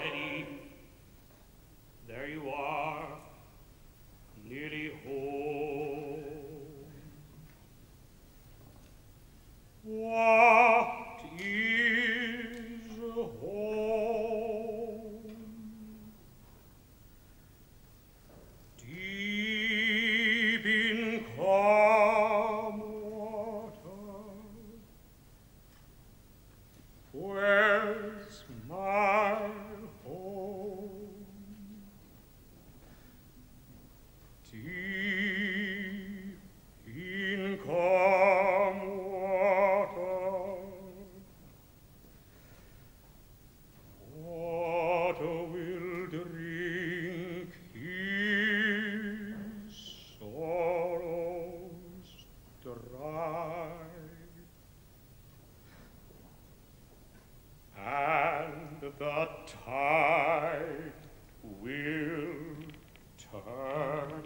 Eddie. Tide will turn.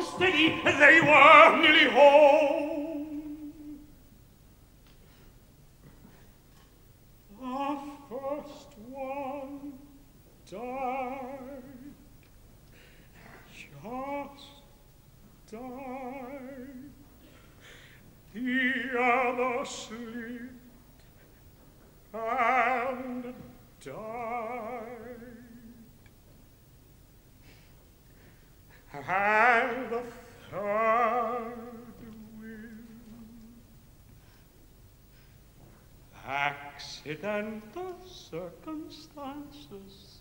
Steady, they were nearly home. Our first one died, just died. The slipped and died. And the third will accidental circumstances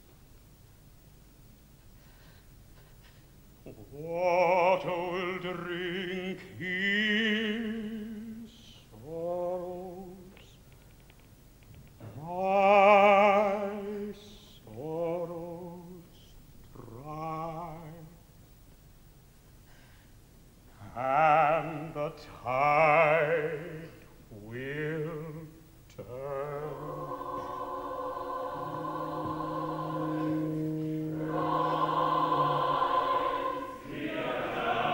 Water will drink sorrows dry, and the tide will turn.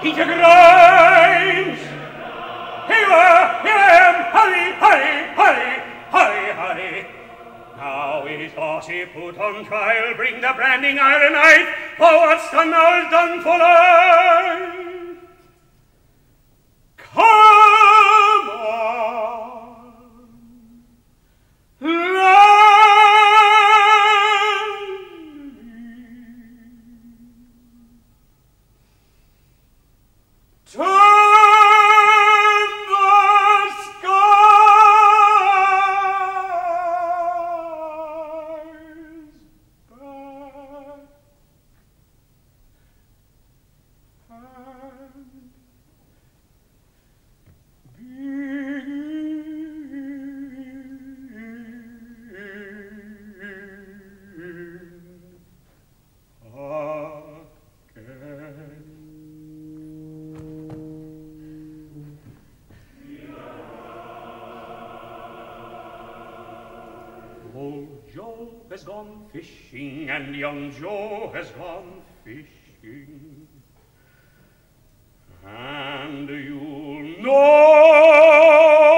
Peter Grimes! Here, here, hurry, hurry, hurry, his horse he put on trial, bring the branding iron knife, for what's done now is done for life. Old Joe has gone fishing, and young Joe has gone fishing. And you'll know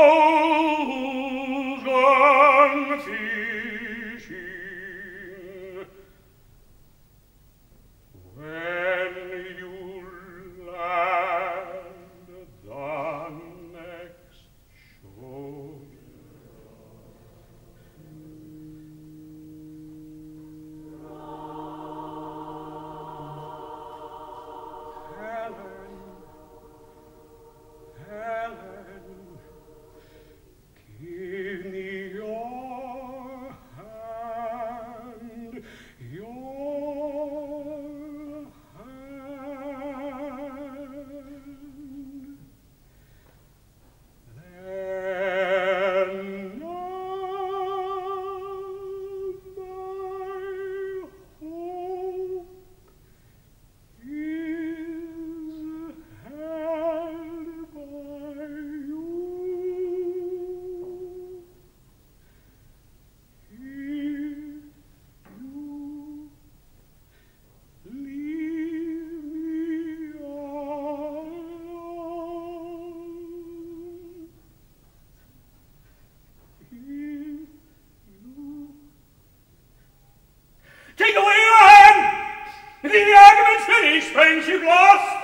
friendship lost,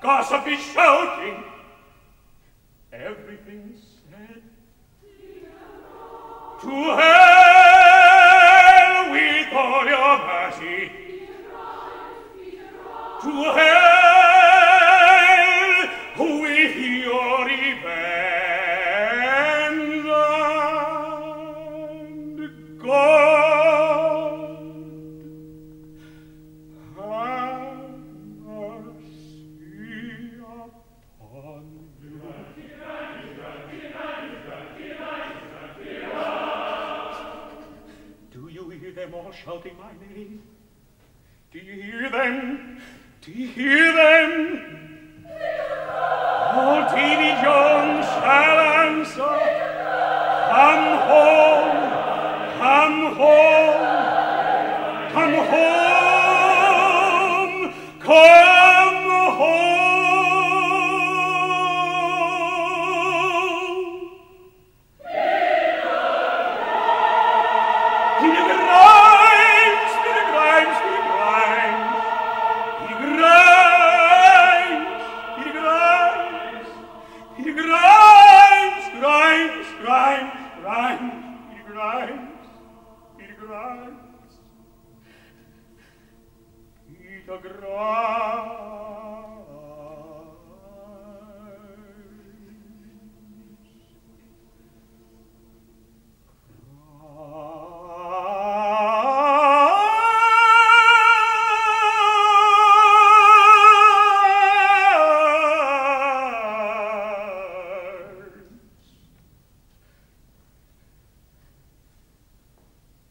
gossip is shouting. Everything said. To hell with all your mercy. To hell. shouting my name? Do you hear them? Do you hear them? Old Davy Jones shall answer. Come home, come home, come home, come. vita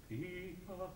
Vita